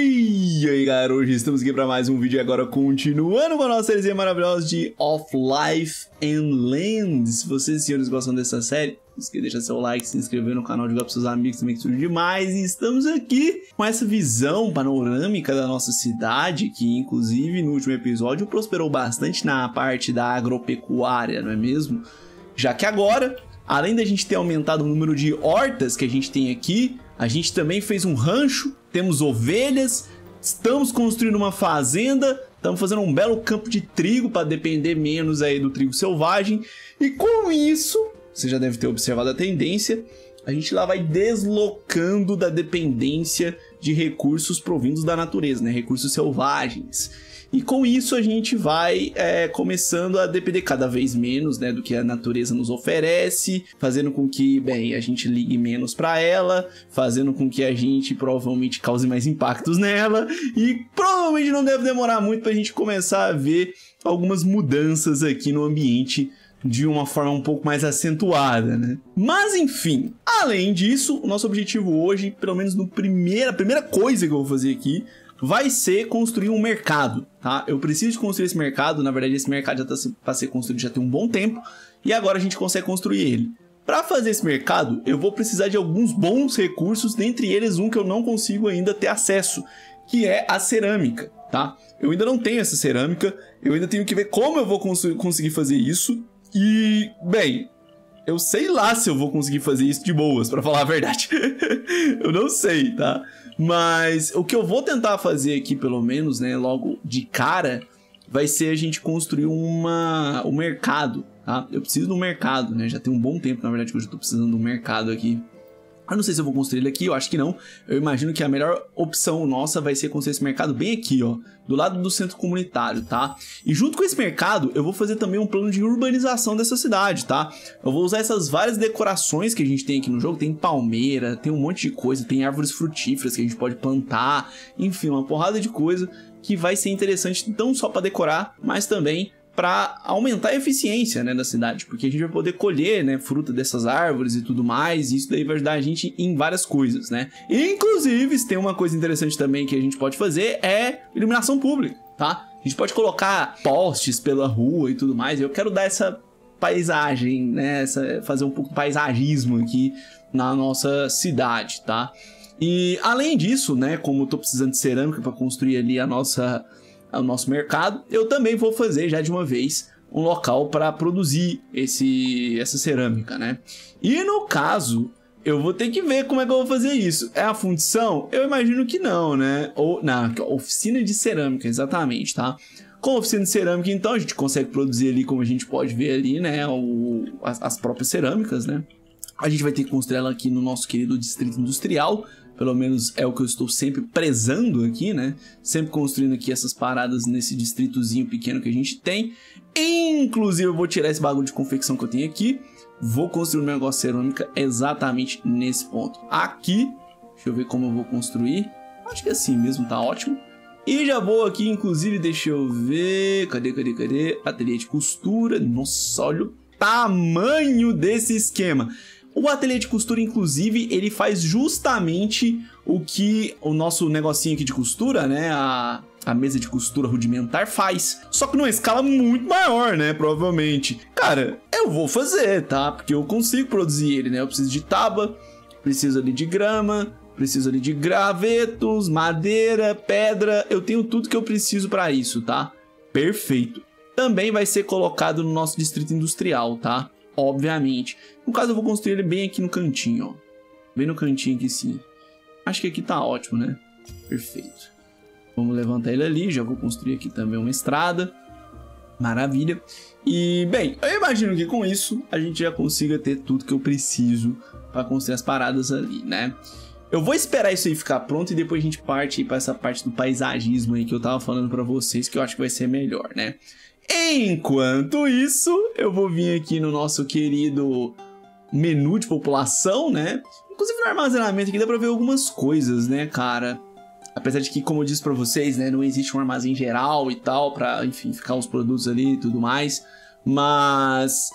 E aí galera, hoje estamos aqui para mais um vídeo agora continuando com a nossa série maravilhosa de Of Life and Land. Se vocês senhores gostam dessa série, não esqueça de deixar seu like, se inscrever no canal, jogar para seus amigos também que tudo demais. E estamos aqui com essa visão panorâmica da nossa cidade, que inclusive no último episódio prosperou bastante na parte da agropecuária, não é mesmo? Já que agora, além da gente ter aumentado o número de hortas que a gente tem aqui, a gente também fez um rancho, temos ovelhas, estamos construindo uma fazenda, estamos fazendo um belo campo de trigo para depender menos aí do trigo selvagem. E com isso, você já deve ter observado a tendência, a gente lá vai deslocando da dependência de recursos provindos da natureza, né? Recursos selvagens. E com isso a gente vai é, começando a depender cada vez menos né, do que a natureza nos oferece, fazendo com que, bem, a gente ligue menos para ela, fazendo com que a gente provavelmente cause mais impactos nela e provavelmente não deve demorar muito para a gente começar a ver algumas mudanças aqui no ambiente de uma forma um pouco mais acentuada, né? Mas enfim, além disso, o nosso objetivo hoje, pelo menos no primeira, a primeira coisa que eu vou fazer aqui, vai ser construir um mercado, tá? Eu preciso de construir esse mercado, na verdade esse mercado já está para ser construído já tem um bom tempo, e agora a gente consegue construir ele. Para fazer esse mercado, eu vou precisar de alguns bons recursos, dentre eles um que eu não consigo ainda ter acesso, que é a cerâmica, tá? Eu ainda não tenho essa cerâmica, eu ainda tenho que ver como eu vou cons conseguir fazer isso, e, bem, eu sei lá se eu vou conseguir fazer isso de boas, para falar a verdade. eu não sei, tá? Mas o que eu vou tentar fazer aqui, pelo menos, né, logo de cara, vai ser a gente construir uma, um mercado, tá? Eu preciso um mercado, né? Já tem um bom tempo, na verdade, que eu já tô precisando um mercado aqui. Eu não sei se eu vou construir ele aqui, eu acho que não. Eu imagino que a melhor opção nossa vai ser construir esse mercado bem aqui, ó, do lado do centro comunitário, tá? E junto com esse mercado, eu vou fazer também um plano de urbanização dessa cidade, tá? Eu vou usar essas várias decorações que a gente tem aqui no jogo, tem palmeira, tem um monte de coisa, tem árvores frutíferas que a gente pode plantar, enfim, uma porrada de coisa que vai ser interessante não só para decorar, mas também para aumentar a eficiência né, da cidade, porque a gente vai poder colher né, fruta dessas árvores e tudo mais, e isso daí vai ajudar a gente em várias coisas, né? Inclusive, se tem uma coisa interessante também que a gente pode fazer é iluminação pública, tá? A gente pode colocar postes pela rua e tudo mais. Eu quero dar essa paisagem, né? Essa, fazer um pouco de paisagismo aqui na nossa cidade, tá? E além disso, né, como eu tô precisando de cerâmica para construir ali a nossa o nosso mercado, eu também vou fazer já de uma vez um local para produzir esse, essa cerâmica, né? E no caso, eu vou ter que ver como é que eu vou fazer isso. É a fundição? Eu imagino que não, né? Ou, na oficina de cerâmica, exatamente, tá? Com a oficina de cerâmica, então, a gente consegue produzir ali, como a gente pode ver ali, né? O, as, as próprias cerâmicas, né? A gente vai ter que construir ela aqui no nosso querido distrito industrial, pelo menos é o que eu estou sempre prezando aqui, né? Sempre construindo aqui essas paradas nesse distritozinho pequeno que a gente tem. Inclusive, eu vou tirar esse bagulho de confecção que eu tenho aqui. Vou construir meu negócio cerâmica exatamente nesse ponto. Aqui, deixa eu ver como eu vou construir. Acho que é assim mesmo, tá ótimo. E já vou aqui, inclusive, deixa eu ver. Cadê, cadê, cadê? Ateliê de costura. Nossa, olha o tamanho desse esquema. O ateliê de costura, inclusive, ele faz justamente o que o nosso negocinho aqui de costura, né? A, a mesa de costura rudimentar faz. Só que numa escala muito maior, né? Provavelmente. Cara, eu vou fazer, tá? Porque eu consigo produzir ele, né? Eu preciso de tábua, preciso ali de grama, preciso ali de gravetos, madeira, pedra. Eu tenho tudo que eu preciso para isso, tá? Perfeito. Também vai ser colocado no nosso distrito industrial, tá? Obviamente. No caso, eu vou construir ele bem aqui no cantinho, ó. Bem no cantinho aqui, sim. Acho que aqui tá ótimo, né? Perfeito. Vamos levantar ele ali, já vou construir aqui também uma estrada. Maravilha. E, bem, eu imagino que com isso a gente já consiga ter tudo que eu preciso para construir as paradas ali, né? Eu vou esperar isso aí ficar pronto e depois a gente parte para essa parte do paisagismo aí que eu tava falando para vocês, que eu acho que vai ser melhor, né? Enquanto isso, eu vou vir aqui no nosso querido menu de população, né? Inclusive no armazenamento aqui dá pra ver algumas coisas, né, cara? Apesar de que, como eu disse pra vocês, né, não existe um armazém geral e tal, pra, enfim, ficar os produtos ali e tudo mais. Mas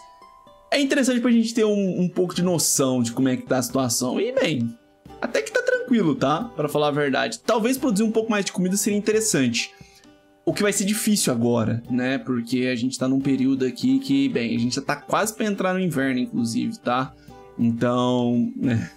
é interessante pra gente ter um, um pouco de noção de como é que tá a situação. E, bem, até que tá tranquilo tá? Para falar a verdade. Talvez produzir um pouco mais de comida seria interessante. O que vai ser difícil agora, né? Porque a gente tá num período aqui que, bem, a gente já tá quase para entrar no inverno, inclusive, tá? Então, né?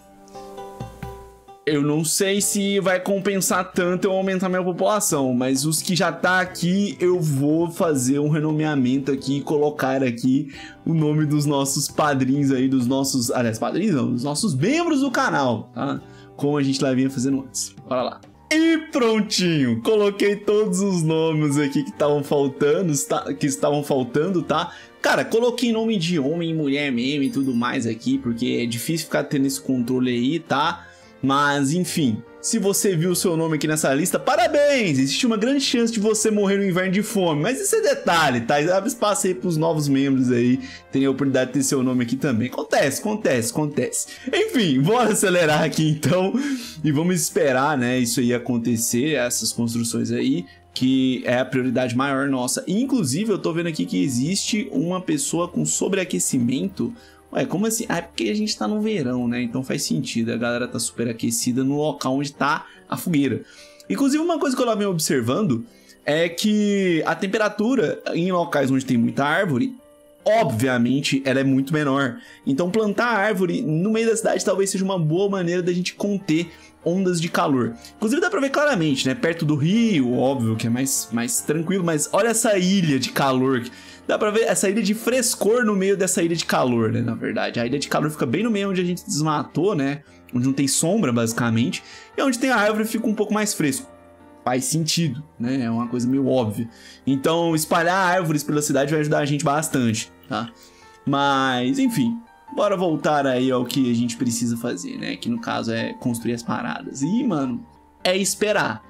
Eu não sei se vai compensar tanto eu aumentar minha população, mas os que já tá aqui, eu vou fazer um renomeamento aqui e colocar aqui o nome dos nossos padrinhos aí, dos nossos, aliás, padrinhos não, dos nossos membros do canal, tá? Como a gente lá vinha fazendo antes. Bora lá. E prontinho, coloquei todos os nomes aqui que estavam faltando, que estavam faltando, tá? Cara, coloquei nome de homem, mulher meme e tudo mais aqui, porque é difícil ficar tendo esse controle aí, tá? Mas, enfim, se você viu o seu nome aqui nessa lista, parabéns! Existe uma grande chance de você morrer no inverno de fome, mas isso é detalhe, tá? Abre espaço aí pros novos membros aí terem a oportunidade de ter seu nome aqui também. Acontece, acontece, acontece. Enfim, bora acelerar aqui então e vamos esperar, né, isso aí acontecer, essas construções aí que é a prioridade maior nossa. Inclusive, eu tô vendo aqui que existe uma pessoa com sobreaquecimento Ué, como assim? Ah, é porque a gente tá no verão, né? Então faz sentido. A galera tá super aquecida no local onde tá a fogueira. Inclusive, uma coisa que eu lá venho observando é que a temperatura em locais onde tem muita árvore, obviamente, ela é muito menor. Então, plantar árvore no meio da cidade talvez seja uma boa maneira da gente conter ondas de calor. Inclusive dá pra ver claramente, né? Perto do rio, óbvio que é mais, mais tranquilo, mas olha essa ilha de calor Dá pra ver essa ilha de frescor no meio dessa ilha de calor, né? Na verdade, a ilha de calor fica bem no meio onde a gente desmatou, né? Onde não tem sombra, basicamente. E onde tem a árvore fica um pouco mais fresco. Faz sentido, né? É uma coisa meio óbvia. Então, espalhar árvores pela cidade vai ajudar a gente bastante, tá? Mas, enfim, bora voltar aí ao que a gente precisa fazer, né? Que no caso é construir as paradas. E, mano, é esperar.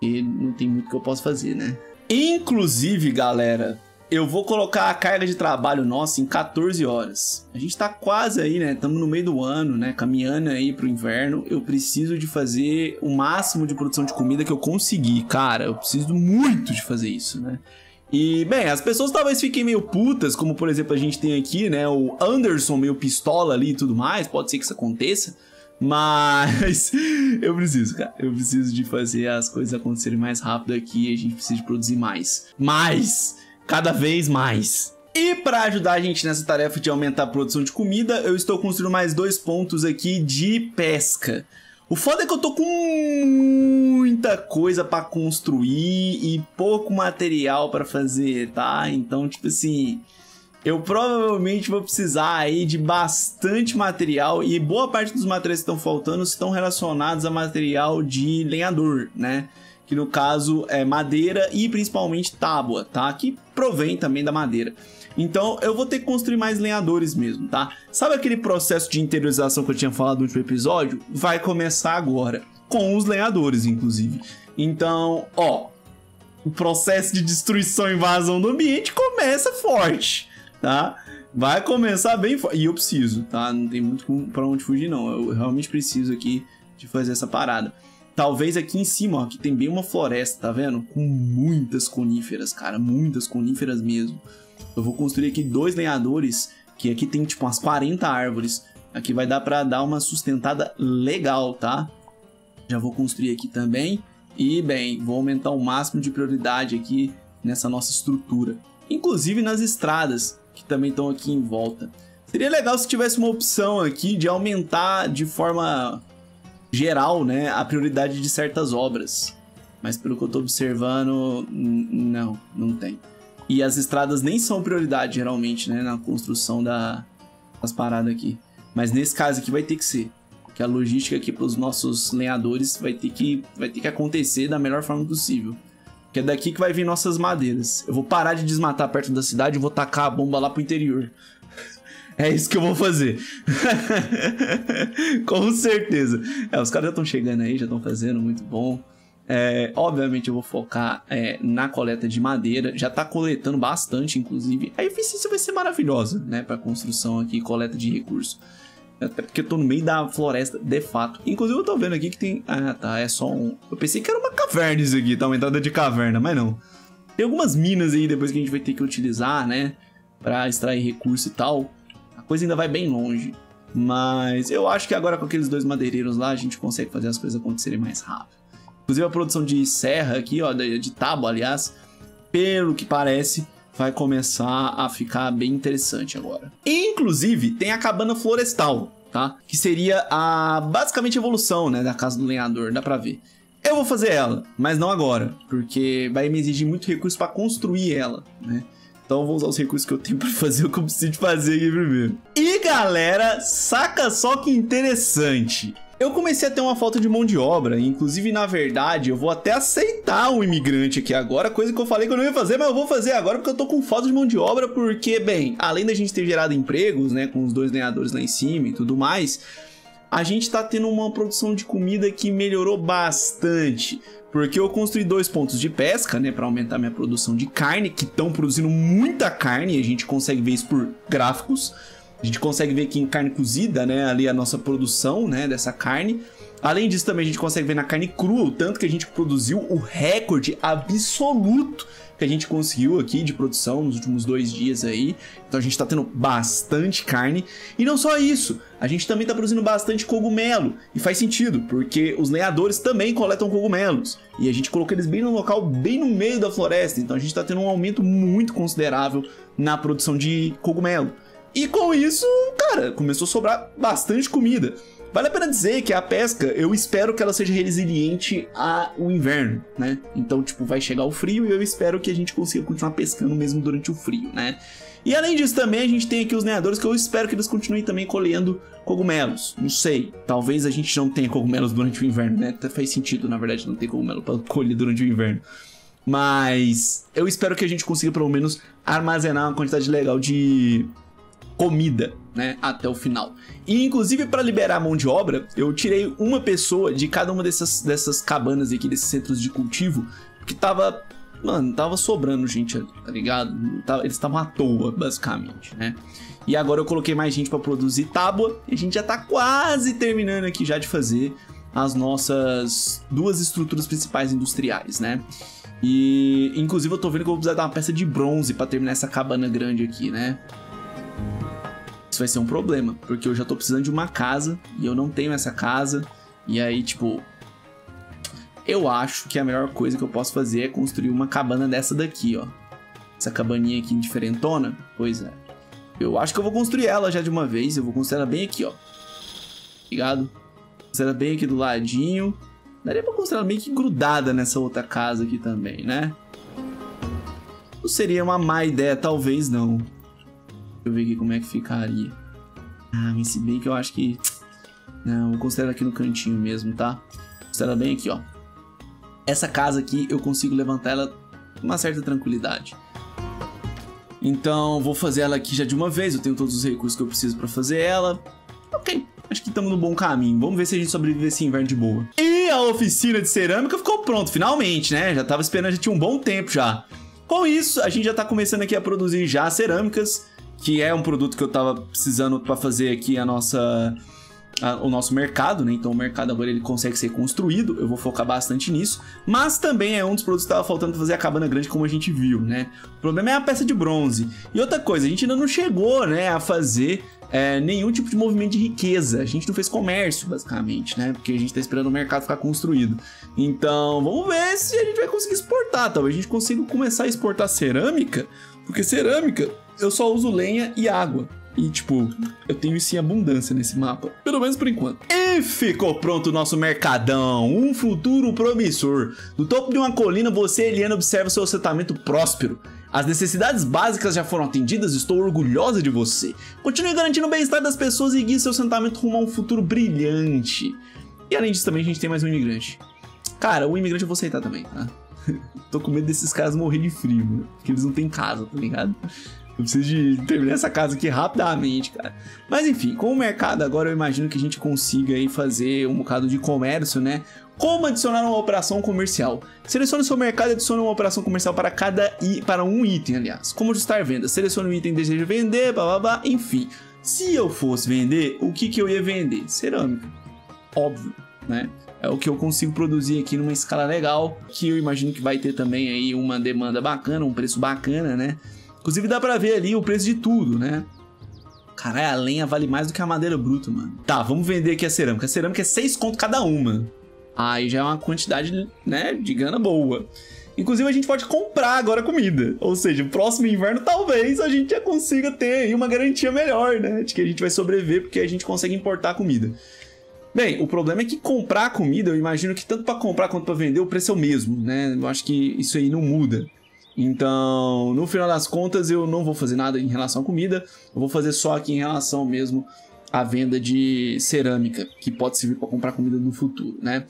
E não tem muito que eu possa fazer, né? Inclusive, galera, eu vou colocar a carga de trabalho nossa em 14 horas. A gente tá quase aí, né? Estamos no meio do ano, né? Caminhando aí pro inverno. Eu preciso de fazer o máximo de produção de comida que eu conseguir. Cara, eu preciso muito de fazer isso, né? E, bem, as pessoas talvez fiquem meio putas, como por exemplo a gente tem aqui, né? O Anderson meio pistola ali e tudo mais. Pode ser que isso aconteça. Mas eu preciso, cara. Eu preciso de fazer as coisas acontecerem mais rápido aqui. A gente precisa de produzir mais. Mais! cada vez mais. E para ajudar a gente nessa tarefa de aumentar a produção de comida, eu estou construindo mais dois pontos aqui de pesca. O foda é que eu tô com muita coisa para construir e pouco material para fazer, tá? Então, tipo assim, eu provavelmente vou precisar aí de bastante material e boa parte dos materiais que estão faltando estão relacionados a material de lenhador, né? que no caso é madeira e principalmente tábua, tá? Que provém também da madeira. Então eu vou ter que construir mais lenhadores mesmo, tá? Sabe aquele processo de interiorização que eu tinha falado no último episódio? Vai começar agora, com os lenhadores, inclusive. Então, ó, o processo de destruição e invasão do ambiente começa forte, tá? Vai começar bem forte. E eu preciso, tá? Não tem muito pra onde fugir, não. Eu realmente preciso aqui de fazer essa parada. Talvez aqui em cima, ó, aqui tem bem uma floresta, tá vendo? Com muitas coníferas, cara, muitas coníferas mesmo. Eu vou construir aqui dois lenhadores, que aqui tem tipo umas 40 árvores. Aqui vai dar pra dar uma sustentada legal, tá? Já vou construir aqui também. E, bem, vou aumentar o máximo de prioridade aqui nessa nossa estrutura. Inclusive nas estradas, que também estão aqui em volta. Seria legal se tivesse uma opção aqui de aumentar de forma geral, né, a prioridade de certas obras. Mas pelo que eu tô observando, não, não tem. E as estradas nem são prioridade, geralmente, né, na construção da, das paradas aqui. Mas nesse caso aqui vai ter que ser. Que a logística aqui para os nossos lenhadores vai ter, que, vai ter que acontecer da melhor forma possível. Que é daqui que vai vir nossas madeiras. Eu vou parar de desmatar perto da cidade e vou tacar a bomba lá pro interior. É isso que eu vou fazer. Com certeza. É, os caras já estão chegando aí, já estão fazendo, muito bom. É, obviamente eu vou focar é, na coleta de madeira, já está coletando bastante, inclusive. A eficiência vai ser maravilhosa, né, para construção aqui, coleta de recursos. Até porque eu tô no meio da floresta, de fato. Inclusive eu tô vendo aqui que tem... Ah, tá, é só um... Eu pensei que era uma caverna isso aqui, tá? Uma entrada de caverna, mas não. Tem algumas minas aí depois que a gente vai ter que utilizar, né? Pra extrair recurso e tal coisa ainda vai bem longe. Mas eu acho que agora com aqueles dois madeireiros lá, a gente consegue fazer as coisas acontecerem mais rápido. Inclusive a produção de serra aqui, ó, de tábua, aliás, pelo que parece, vai começar a ficar bem interessante agora. Inclusive, tem a cabana florestal, tá? Que seria a basicamente evolução, né, da casa do lenhador, dá pra ver. Eu vou fazer ela, mas não agora, porque vai me exigir muito recurso para construir ela, né? Então eu vou usar os recursos que eu tenho para fazer o que eu preciso fazer aqui primeiro. E galera, saca só que interessante. Eu comecei a ter uma falta de mão de obra, inclusive, na verdade, eu vou até aceitar o imigrante aqui agora, coisa que eu falei que eu não ia fazer, mas eu vou fazer agora porque eu tô com falta de mão de obra, porque, bem, além da gente ter gerado empregos, né, com os dois lenhadores lá em cima e tudo mais, a gente tá tendo uma produção de comida que melhorou bastante. Porque eu construí dois pontos de pesca, né, para aumentar minha produção de carne, que estão produzindo muita carne, a gente consegue ver isso por gráficos. A gente consegue ver aqui em carne cozida, né? Ali a nossa produção, né? Dessa carne. Além disso, também a gente consegue ver na carne crua o tanto que a gente produziu, o recorde absoluto que a gente conseguiu aqui de produção nos últimos dois dias aí. Então a gente tá tendo bastante carne. E não só isso, a gente também tá produzindo bastante cogumelo. E faz sentido, porque os lenhadores também coletam cogumelos. E a gente colocou eles bem no local, bem no meio da floresta. Então a gente tá tendo um aumento muito considerável na produção de cogumelo. E com isso, cara, começou a sobrar bastante comida. Vale a pena dizer que a pesca, eu espero que ela seja resiliente ao inverno, né? Então, tipo, vai chegar o frio e eu espero que a gente consiga continuar pescando mesmo durante o frio, né? E além disso também a gente tem aqui os neadores que eu espero que eles continuem também colhendo cogumelos. Não sei, talvez a gente não tenha cogumelos durante o inverno, né? Até faz sentido, na verdade, não ter cogumelo para colher durante o inverno. Mas eu espero que a gente consiga pelo menos armazenar uma quantidade legal de comida, né, até o final. E inclusive para liberar a mão de obra, eu tirei uma pessoa de cada uma dessas, dessas cabanas aqui, desses centros de cultivo, que tava, mano, tava sobrando gente, tá ligado? Eles estavam à toa, basicamente, né? E agora eu coloquei mais gente para produzir tábua e a gente já tá quase terminando aqui já de fazer as nossas duas estruturas principais industriais, né? E inclusive eu tô vendo que eu vou precisar dar uma peça de bronze para terminar essa cabana grande aqui, né? Isso vai ser um problema, porque eu já tô precisando de uma casa e eu não tenho essa casa. E aí, tipo, eu acho que a melhor coisa que eu posso fazer é construir uma cabana dessa daqui, ó. Essa cabaninha aqui diferentona. Pois é. Eu acho que eu vou construir ela já de uma vez. Eu vou construir ela bem aqui, ó. Ligado? Construir ela bem aqui do ladinho. Daria pra construir ela meio que grudada nessa outra casa aqui também, né? Não seria uma má ideia, talvez não. Deixa eu ver aqui como é que ficaria. Ah, mas se bem que eu acho que... Não, vou considerar aqui no cantinho mesmo, tá? Considera bem aqui, ó. Essa casa aqui, eu consigo levantar ela com uma certa tranquilidade. Então, vou fazer ela aqui já de uma vez. Eu tenho todos os recursos que eu preciso para fazer ela. Ok, acho que estamos no bom caminho. Vamos ver se a gente sobrevive esse inverno de boa. E a oficina de cerâmica ficou pronto, finalmente, né? Já tava esperando, já tinha um bom tempo já. Com isso, a gente já tá começando aqui a produzir já cerâmicas que é um produto que eu tava precisando para fazer aqui a nossa a, o nosso mercado, né? Então o mercado agora ele consegue ser construído, eu vou focar bastante nisso, mas também é um dos produtos que estava faltando fazer a cabana grande, como a gente viu, né? O problema é a peça de bronze. E outra coisa, a gente ainda não chegou, né, a fazer é, nenhum tipo de movimento de riqueza. A gente não fez comércio, basicamente, né? Porque a gente tá esperando o mercado ficar construído. Então, vamos ver se a gente vai conseguir exportar. Talvez a gente consiga começar a exportar cerâmica, porque cerâmica eu só uso lenha e água. E, tipo, eu tenho isso em abundância nesse mapa. Pelo menos por enquanto. E ficou pronto o nosso mercadão. Um futuro promissor. Do topo de uma colina, você, Eliana, observa seu assentamento próspero. As necessidades básicas já foram atendidas estou orgulhosa de você. Continue garantindo o bem-estar das pessoas e guie seu assentamento rumo a um futuro brilhante. E além disso, também a gente tem mais um imigrante. Cara, o imigrante eu vou aceitar também, tá? Tô com medo desses caras morrer de frio, mano. Porque eles não têm casa, tá ligado? Eu preciso de terminar essa casa aqui rapidamente, cara. Mas enfim, com o mercado agora eu imagino que a gente consiga aí fazer um bocado de comércio, né? Como adicionar uma operação comercial? Selecione o seu mercado e adicione uma operação comercial para cada i para um item, aliás. Como ajustar vendas? Selecione o item que deseja vender, blá blá blá, enfim. Se eu fosse vender, o que, que eu ia vender? Cerâmica. Óbvio, né? É o que eu consigo produzir aqui numa escala legal, que eu imagino que vai ter também aí uma demanda bacana, um preço bacana, né? Inclusive dá pra ver ali o preço de tudo, né? Caralho, a lenha vale mais do que a madeira bruta, mano. Tá, vamos vender aqui a cerâmica. A cerâmica é 6 conto cada uma. Aí já é uma quantidade, né, de grana boa. Inclusive, a gente pode comprar agora comida. Ou seja, o próximo inverno, talvez, a gente já consiga ter aí uma garantia melhor, né? De que a gente vai sobreviver porque a gente consegue importar comida. Bem, o problema é que comprar comida, eu imagino que tanto para comprar quanto para vender, o preço é o mesmo, né? Eu acho que isso aí não muda. Então, no final das contas, eu não vou fazer nada em relação à comida, eu vou fazer só aqui em relação mesmo à venda de cerâmica, que pode servir para comprar comida no futuro, né?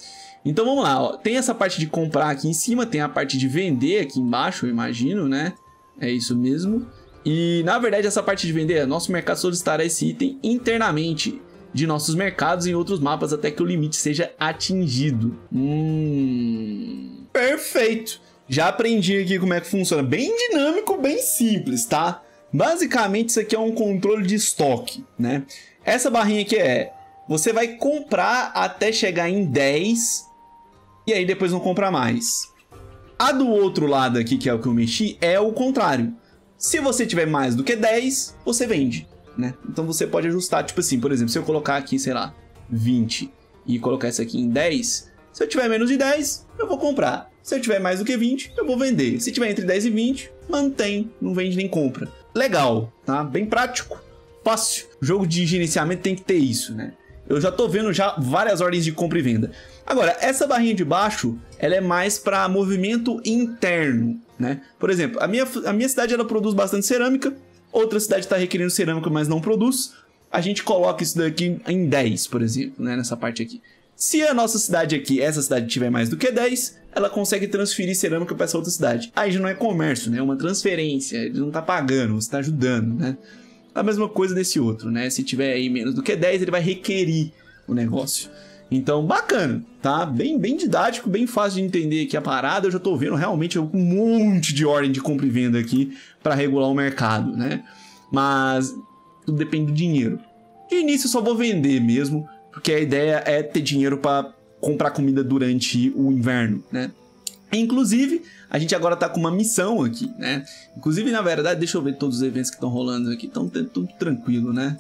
Então vamos lá, ó. tem essa parte de comprar aqui em cima, tem a parte de vender aqui embaixo, eu imagino, né? É isso mesmo. E na verdade, essa parte de vender, nosso mercado solicitará esse item internamente de nossos mercados em outros mapas até que o limite seja atingido. Hum. Perfeito! Já aprendi aqui como é que funciona. Bem dinâmico, bem simples, tá? Basicamente, isso aqui é um controle de estoque, né? Essa barrinha aqui é... Você vai comprar até chegar em 10 e aí depois não compra mais. A do outro lado aqui, que é o que eu mexi, é o contrário. Se você tiver mais do que 10, você vende, né? Então você pode ajustar, tipo assim, por exemplo, se eu colocar aqui, sei lá, 20 e colocar isso aqui em 10, se eu tiver menos de 10, eu vou comprar. Se eu tiver mais do que 20, eu vou vender. Se tiver entre 10 e 20, mantém, não vende nem compra. Legal, tá? Bem prático, fácil. Jogo de gerenciamento tem que ter isso, né? Eu já tô vendo já várias ordens de compra e venda. Agora, essa barrinha de baixo, ela é mais para movimento interno, né? Por exemplo, a minha, a minha cidade ela produz bastante cerâmica, outra cidade está requerendo cerâmica, mas não produz. A gente coloca isso daqui em 10, por exemplo, né? Nessa parte aqui. Se a nossa cidade aqui, essa cidade tiver mais do que 10, ela consegue transferir cerâmica para essa outra cidade. Aí já não é comércio, né? É uma transferência, ele não tá pagando, você tá ajudando, né? A mesma coisa nesse outro, né? Se tiver aí menos do que 10, ele vai requerir o negócio. Então, bacana, tá? Bem, bem didático, bem fácil de entender aqui a parada. Eu já tô vendo realmente um monte de ordem de compra e venda aqui para regular o mercado, né? Mas tudo depende do dinheiro. De início, eu só vou vender mesmo, porque a ideia é ter dinheiro para comprar comida durante o inverno, né? Inclusive, a gente agora tá com uma missão aqui, né? Inclusive, na verdade, deixa eu ver todos os eventos que estão rolando aqui. Estão tudo tranquilo, né?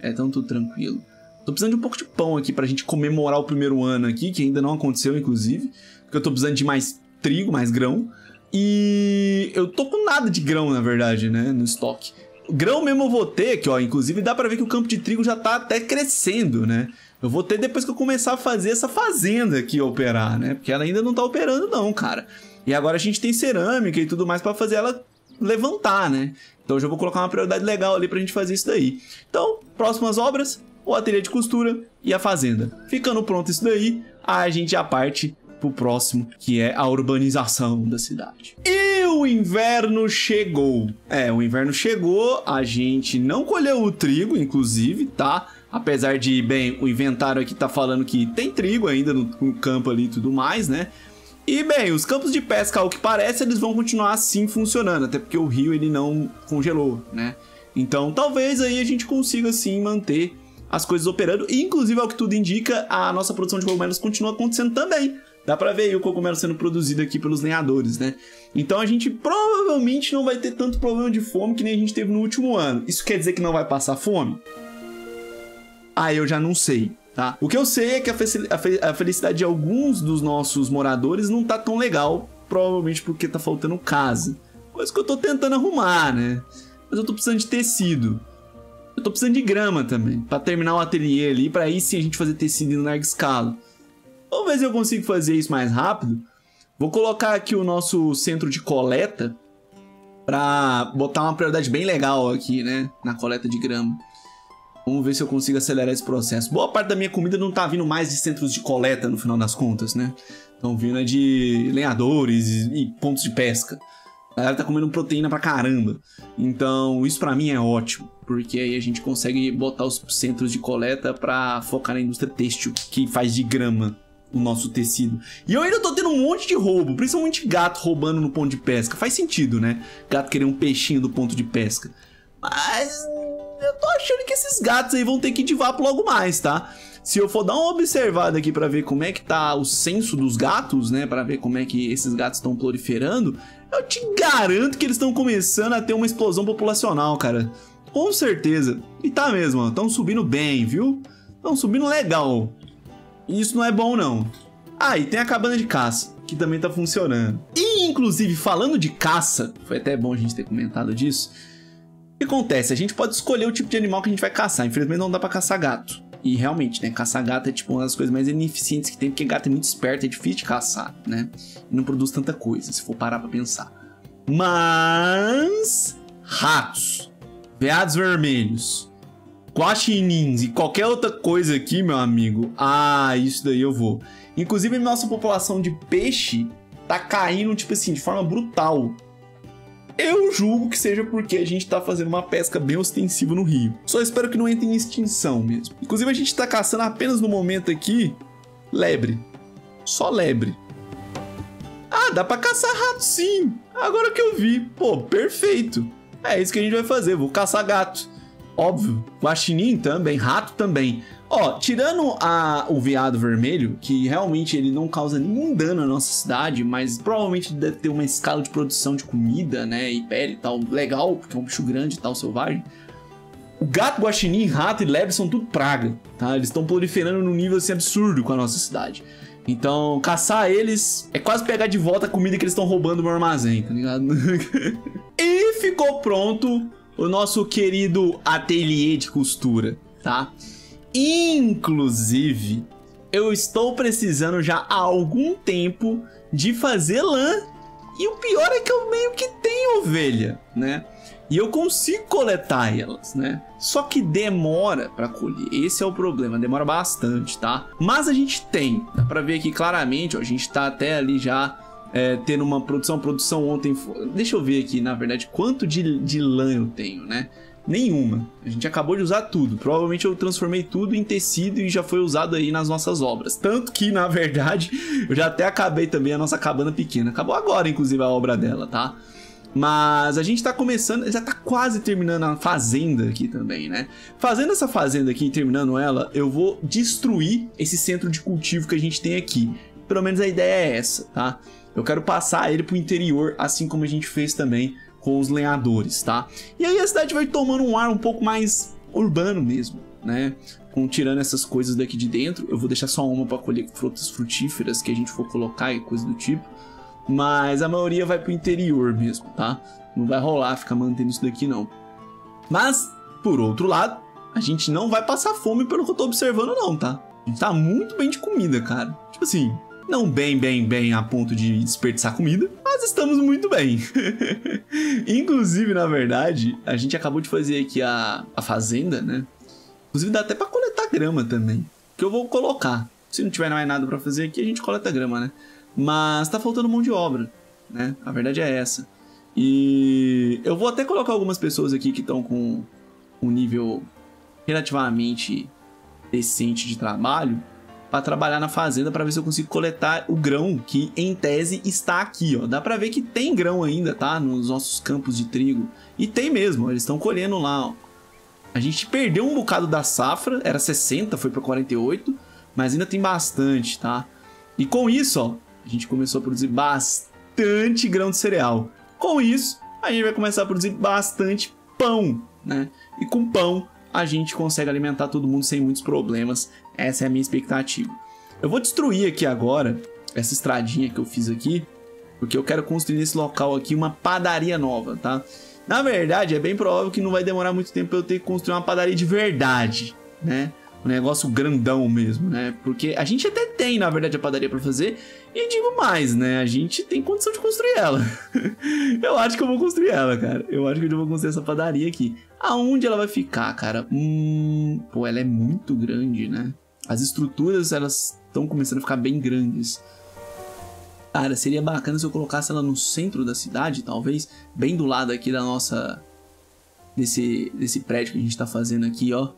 É, tão tudo tranquilo. Tô precisando de um pouco de pão aqui pra gente comemorar o primeiro ano aqui, que ainda não aconteceu, inclusive. Porque eu tô precisando de mais trigo, mais grão. E eu tô com nada de grão, na verdade, né? No estoque. Grão mesmo eu vou ter aqui, ó. Inclusive dá pra ver que o campo de trigo já tá até crescendo, né? Eu vou ter depois que eu começar a fazer essa fazenda aqui operar, né? Porque ela ainda não tá operando não, cara. E agora a gente tem cerâmica e tudo mais para fazer ela levantar, né? Então eu já vou colocar uma prioridade legal ali pra gente fazer isso daí. Então, próximas obras, o ateliê de costura e a fazenda. Ficando pronto isso daí, a gente já parte pro próximo, que é a urbanização da cidade. E o inverno chegou. É, o inverno chegou, a gente não colheu o trigo, inclusive, tá? Apesar de, bem, o inventário aqui tá falando que tem trigo ainda no, no campo ali e tudo mais, né? E, bem, os campos de pesca, ao que parece, eles vão continuar assim funcionando, até porque o rio ele não congelou, né? Então, talvez aí a gente consiga, sim, manter as coisas operando. E, inclusive, ao que tudo indica, a nossa produção de cogumelos continua acontecendo também. Dá pra ver aí o cogumelo sendo produzido aqui pelos lenhadores, né? Então a gente provavelmente não vai ter tanto problema de fome que nem a gente teve no último ano. Isso quer dizer que não vai passar fome? Ah, eu já não sei, tá? O que eu sei é que a, felicidade de alguns dos nossos moradores não tá tão legal, provavelmente porque tá faltando casa. Coisa que eu tô tentando arrumar, né? Mas eu tô precisando de tecido. Eu tô precisando de grama também, para terminar o ateliê ali, para aí sim a gente fazer tecido em larga escala. Vamos ver se eu consigo fazer isso mais rápido. Vou colocar aqui o nosso centro de coleta para botar uma prioridade bem legal aqui, né, na coleta de grama. Vamos ver se eu consigo acelerar esse processo. Boa parte da minha comida não tá vindo mais de centros de coleta no final das contas, né? Estão vindo de lenhadores e pontos de pesca. A galera tá comendo proteína pra caramba. Então, isso para mim é ótimo, porque aí a gente consegue botar os centros de coleta para focar na indústria têxtil, que faz de grama o nosso tecido. E eu ainda tô tendo um monte de roubo, principalmente gato roubando no ponto de pesca. Faz sentido, né? Gato querer um peixinho do ponto de pesca. Mas eu tô achando que esses gatos aí vão ter que vapo logo mais, tá? Se eu for dar uma observada aqui para ver como é que tá o censo dos gatos, né, para ver como é que esses gatos estão proliferando, eu te garanto que eles estão começando a ter uma explosão populacional, cara. com certeza. E tá mesmo. Estão subindo bem, viu? Estão subindo legal. E isso não é bom, não. Ah, e tem a cabana de caça, que também tá funcionando. E, inclusive, falando de caça, foi até bom a gente ter comentado disso. O que acontece? A gente pode escolher o tipo de animal que a gente vai caçar. Infelizmente não dá pra caçar gato. E realmente, né? Caçar gato é tipo uma das coisas mais ineficientes que tem, porque gato é muito esperto, é difícil de caçar, né? E não produz tanta coisa, se for parar pra pensar. Mas. Ratos, veados vermelhos, guaxinins e qualquer outra coisa aqui, meu amigo. Ah, isso daí eu vou. Inclusive, nossa população de peixe tá caindo, tipo assim, de forma brutal. Eu julgo que seja porque a gente tá fazendo uma pesca bem ostensiva no rio. Só espero que não entre em extinção mesmo. Inclusive, a gente tá caçando apenas no momento aqui lebre. Só lebre. Ah, dá pra caçar rato sim. Agora que eu vi. Pô, perfeito. É isso que a gente vai fazer. Vou caçar gato. Óbvio. Guaxinim também, rato também. Ó, tirando a, o veado vermelho, que realmente ele não causa nenhum dano na nossa cidade, mas provavelmente deve ter uma escala de produção de comida, né, e pele e tal, legal, porque é um bicho grande e tal, selvagem. O gato, guaxinim, rato e lebre são tudo praga, tá? Eles estão proliferando num nível assim absurdo com a nossa cidade. Então, caçar eles é quase pegar de volta a comida que eles estão roubando no armazém, tá ligado? e ficou pronto o nosso querido ateliê de costura, tá? Inclusive, eu estou precisando já há algum tempo de fazer lã. E o pior é que eu meio que tenho ovelha, né? E eu consigo coletar elas, né? Só que demora para colher. Esse é o problema, demora bastante, tá? Mas a gente tem, dá para ver aqui claramente, ó, a gente tá até ali já é, tendo uma produção. Produção ontem. Deixa eu ver aqui, na verdade, quanto de, de lã eu tenho, né? Nenhuma. A gente acabou de usar tudo. Provavelmente eu transformei tudo em tecido e já foi usado aí nas nossas obras. Tanto que, na verdade, eu já até acabei também a nossa cabana pequena. Acabou agora, inclusive, a obra dela, tá? Mas a gente tá começando, já tá quase terminando a fazenda aqui também, né? Fazendo essa fazenda aqui e terminando ela, eu vou destruir esse centro de cultivo que a gente tem aqui. Pelo menos a ideia é essa, tá? Eu quero passar ele pro interior, assim como a gente fez também com os lenhadores, tá? E aí a cidade vai tomando um ar um pouco mais urbano mesmo, né? Com tirando essas coisas daqui de dentro, eu vou deixar só uma para colher frutas frutíferas que a gente for colocar e coisa do tipo. Mas a maioria vai pro interior mesmo, tá? Não vai rolar ficar mantendo isso daqui não. Mas, por outro lado, a gente não vai passar fome pelo que eu tô observando não, tá? A gente tá muito bem de comida, cara. Tipo assim, não bem, bem, bem a ponto de desperdiçar comida, mas estamos muito bem. Inclusive, na verdade, a gente acabou de fazer aqui a, a fazenda, né? Inclusive dá até pra coletar grama também, que eu vou colocar. Se não tiver mais nada para fazer aqui, a gente coleta grama, né? Mas tá faltando mão de obra, né? A verdade é essa. E eu vou até colocar algumas pessoas aqui que estão com um nível relativamente decente de trabalho para trabalhar na fazenda para ver se eu consigo coletar o grão que em tese está aqui, ó. Dá para ver que tem grão ainda, tá? Nos nossos campos de trigo. E tem mesmo, eles estão colhendo lá, ó. A gente perdeu um bocado da safra, era 60, foi para 48, mas ainda tem bastante, tá? E com isso, ó, a gente começou a produzir bastante grão de cereal. Com isso, a gente vai começar a produzir bastante pão, né? E com pão a gente consegue alimentar todo mundo sem muitos problemas. Essa é a minha expectativa. Eu vou destruir aqui agora essa estradinha que eu fiz aqui, porque eu quero construir nesse local aqui uma padaria nova, tá? Na verdade, é bem provável que não vai demorar muito tempo eu ter que construir uma padaria de verdade, né? Um negócio grandão mesmo, né? Porque a gente até tem, na verdade, a padaria para fazer. E digo mais, né? A gente tem condição de construir ela. eu acho que eu vou construir ela, cara. Eu acho que eu vou construir essa padaria aqui. Aonde ela vai ficar, cara? Hum, pô, ela é muito grande, né? As estruturas, elas estão começando a ficar bem grandes. Cara, seria bacana se eu colocasse ela no centro da cidade, talvez, bem do lado aqui da nossa desse desse prédio que a gente tá fazendo aqui, ó.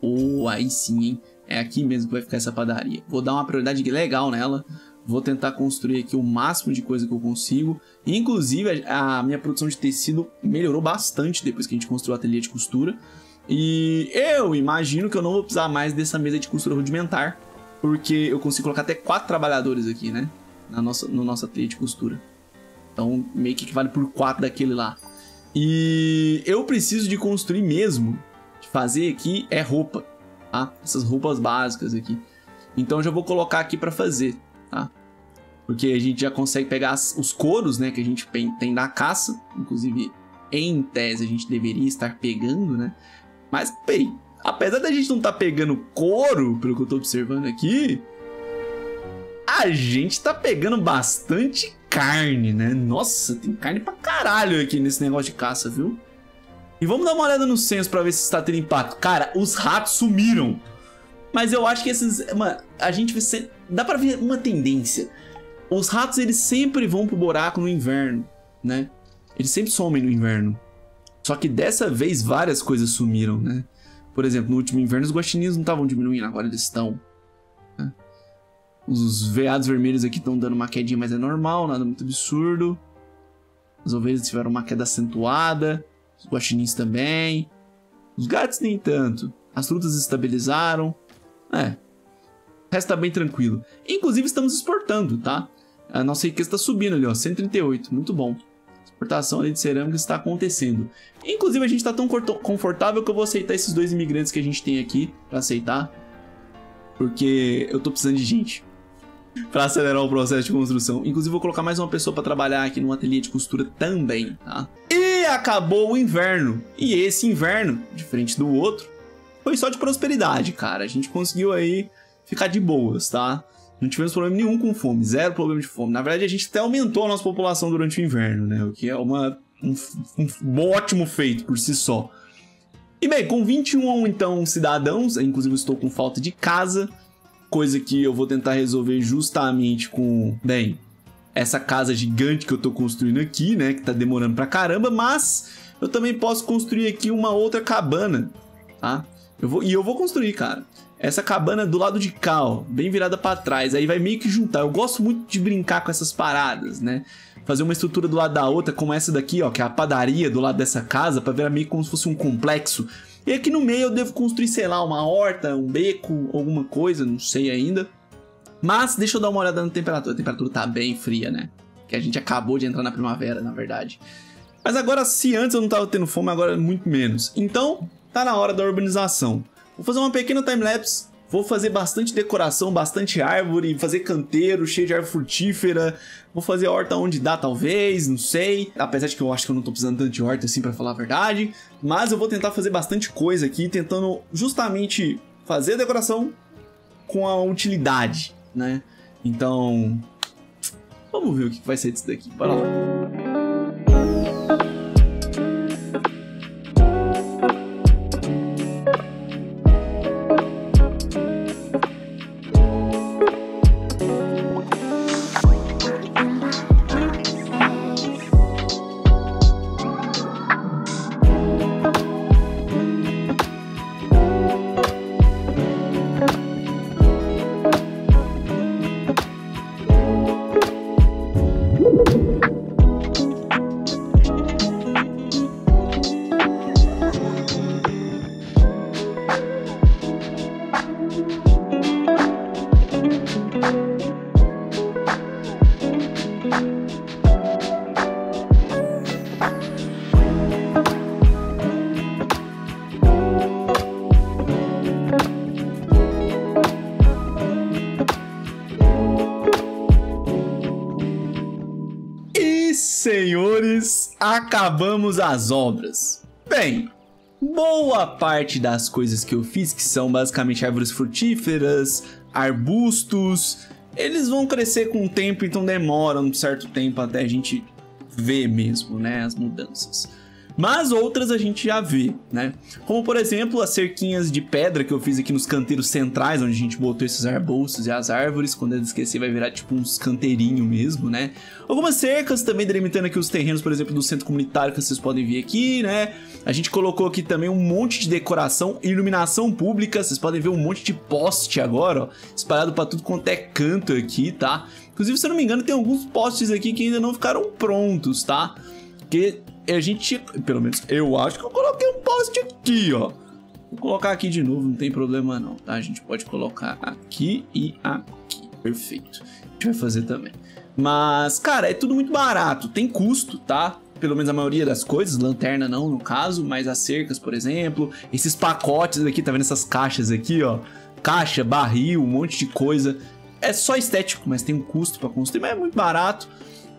Ou oh, aí sim, hein? É aqui mesmo que vai ficar essa padaria. Vou dar uma prioridade legal nela. Vou tentar construir aqui o máximo de coisa que eu consigo. Inclusive, a minha produção de tecido melhorou bastante depois que a gente construiu o ateliê de costura. E eu imagino que eu não vou precisar mais dessa mesa de costura rudimentar. Porque eu consigo colocar até quatro trabalhadores aqui, né? Na nossa, no nosso ateliê de costura. Então, meio que vale por quatro daquele lá. E eu preciso de construir mesmo, de fazer aqui é roupa, tá? Essas roupas básicas aqui. Então já vou colocar aqui para fazer, tá? Porque a gente já consegue pegar os couros, né, que a gente tem da caça, inclusive em tese a gente deveria estar pegando, né? Mas, bem, apesar da gente não estar tá pegando couro, pelo que eu tô observando aqui, a gente tá pegando bastante carne, né? Nossa, tem carne pra caralho aqui nesse negócio de caça, viu? E vamos dar uma olhada no censo pra ver se está tendo impacto. Cara, os ratos sumiram. Mas eu acho que esses... Mano, a gente... Dá pra ver uma tendência. Os ratos, eles sempre vão pro buraco no inverno, né? Eles sempre somem no inverno. Só que dessa vez várias coisas sumiram, né? Por exemplo, no último inverno os guaxinins não estavam diminuindo, agora eles estão. Né? Os veados vermelhos aqui estão dando uma quedinha, mas é normal, nada muito absurdo. As ovelhas tiveram uma queda acentuada. Os guaxinins também. Os gatos nem tanto. As frutas estabilizaram. É. O resto tá bem tranquilo. Inclusive estamos exportando, tá? A nossa riqueza está subindo ali, ó. 138. Muito bom exportação de cerâmica está acontecendo. Inclusive, a gente está tão confortável que eu vou aceitar esses dois imigrantes que a gente tem aqui para aceitar. Porque eu tô precisando de gente para acelerar o processo de construção. Inclusive, vou colocar mais uma pessoa para trabalhar aqui no ateliê de costura também, tá? E acabou o inverno. E esse inverno, diferente do outro, foi só de prosperidade, cara. A gente conseguiu aí ficar de boas, tá? Não tivemos problema nenhum com fome, zero problema de fome. Na verdade, a gente até aumentou a nossa população durante o inverno, né? O que é uma, um, um ótimo feito por si só. E bem, com 21 então cidadãos, inclusive estou com falta de casa, coisa que eu vou tentar resolver justamente com, bem, essa casa gigante que eu tô construindo aqui, né, que tá demorando pra caramba, mas eu também posso construir aqui uma outra cabana, tá? Eu vou, e eu vou construir, cara essa cabana do lado de cá, ó, bem virada para trás. Aí vai meio que juntar. Eu gosto muito de brincar com essas paradas, né? Fazer uma estrutura do lado da outra, como essa daqui, ó, que é a padaria do lado dessa casa, para ver meio como se fosse um complexo. E aqui no meio eu devo construir, sei lá, uma horta, um beco, alguma coisa, não sei ainda. Mas deixa eu dar uma olhada na temperatura. A temperatura tá bem fria, né? Que a gente acabou de entrar na primavera, na verdade. Mas agora, se antes eu não tava tendo fome, agora é muito menos. Então, tá na hora da urbanização. Vou fazer uma pequena timelapse. Vou fazer bastante decoração, bastante árvore, fazer canteiro cheio de árvore frutífera. Vou fazer horta onde dá, talvez, não sei. Apesar de que eu acho que eu não tô precisando tanto de horta assim para falar a verdade. Mas eu vou tentar fazer bastante coisa aqui, tentando justamente fazer a decoração com a utilidade, né? Então, vamos ver o que vai ser disso daqui. Bora lá. Acabamos as obras. Bem, boa parte das coisas que eu fiz, que são basicamente árvores frutíferas, arbustos, eles vão crescer com o tempo, então demora um certo tempo até a gente ver mesmo, né, as mudanças. Mas outras a gente já vê, né? Como por exemplo as cerquinhas de pedra que eu fiz aqui nos canteiros centrais, onde a gente botou esses arbustos e as árvores. Quando eu esquecer vai virar tipo uns canteirinhos mesmo, né? Algumas cercas também delimitando aqui os terrenos, por exemplo, do centro comunitário que vocês podem ver aqui, né? A gente colocou aqui também um monte de decoração, iluminação pública. Vocês podem ver um monte de poste agora, ó, espalhado para tudo quanto é canto aqui, tá? Inclusive, se eu não me engano, tem alguns postes aqui que ainda não ficaram prontos, tá? Porque a gente, pelo menos eu acho que eu coloquei um poste aqui, ó. Vou colocar aqui de novo, não tem problema não, tá? A gente pode colocar aqui e aqui. Perfeito. A gente vai fazer também. Mas, cara, é tudo muito barato. Tem custo, tá? pelo menos a maioria das coisas, lanterna não no caso, mas as cercas, por exemplo, esses pacotes aqui, tá vendo essas caixas aqui, ó? Caixa, barril, um monte de coisa. É só estético, mas tem um custo para construir, mas é muito barato.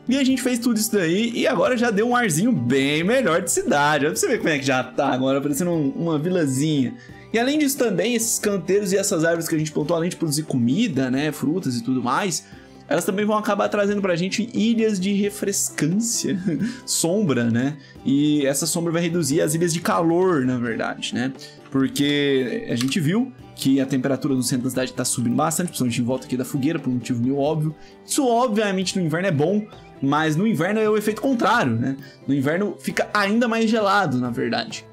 E a gente fez tudo isso daí e agora já deu um arzinho bem melhor de cidade. Olha pra você ver como é que já tá agora, parecendo um, uma vilazinha. E além disso também, esses canteiros e essas árvores que a gente plantou, além de produzir comida, né, frutas e tudo mais, elas também vão acabar trazendo pra gente ilhas de refrescância, sombra, né? E essa sombra vai reduzir as ilhas de calor, na verdade, né? Porque a gente viu que a temperatura no centro da cidade tá subindo bastante, principalmente em volta aqui da fogueira, por um motivo meio óbvio. Isso, obviamente, no inverno é bom, mas no inverno é o efeito contrário, né? No inverno fica ainda mais gelado, na verdade.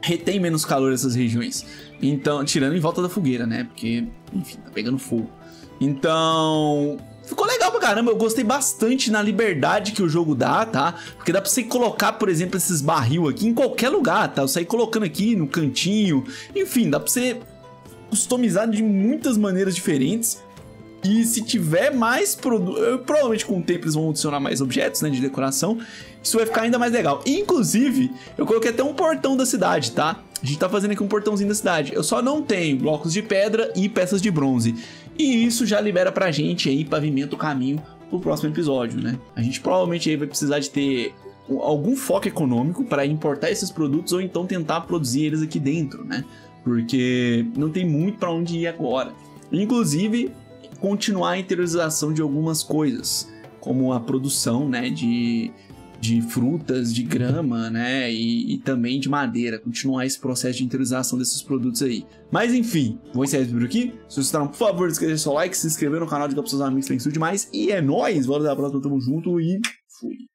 Retém menos calor essas regiões. Então, tirando em volta da fogueira, né? Porque, enfim, tá pegando fogo. Então, ficou legal pra caramba. Eu gostei bastante na liberdade que o jogo dá, tá? Porque dá pra você colocar, por exemplo, esses barril aqui em qualquer lugar, tá? Eu saí colocando aqui no cantinho. Enfim, dá pra você customizar de muitas maneiras diferentes. E se tiver mais produto, provavelmente com o tempo eles vão adicionar mais objetos, né, de decoração. Isso vai ficar ainda mais legal. Inclusive, eu coloquei até um portão da cidade, tá? A gente tá fazendo aqui um portãozinho da cidade. Eu só não tenho blocos de pedra e peças de bronze. E isso já libera pra gente aí, pavimenta o caminho pro próximo episódio, né? A gente provavelmente aí vai precisar de ter algum foco econômico para importar esses produtos ou então tentar produzir eles aqui dentro, né? Porque não tem muito para onde ir agora. Inclusive, continuar a interiorização de algumas coisas, como a produção né, de, de frutas, de grama, né? E, e, também de madeira. Continuar esse processo de interiorização desses produtos aí. Mas enfim, vou encerrar esse vídeo aqui. Se vocês gostaram, por favor, deixe seu like, se inscrever no canal, de para seus amigos, tem isso demais. E é nóis! Bora dar a próxima, tamo junto e fui!